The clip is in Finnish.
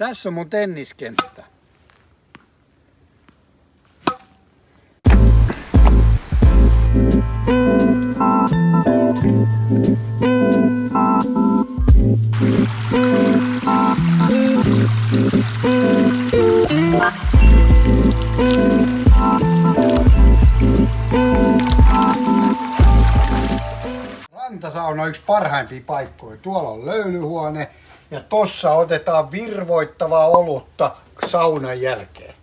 Tässä on mun tenniskenttä. Rantasauna on yksi parhaimpia paikkoja. Tuolla on löylyhuone ja tossa otetaan virvoittavaa olutta saunan jälkeen.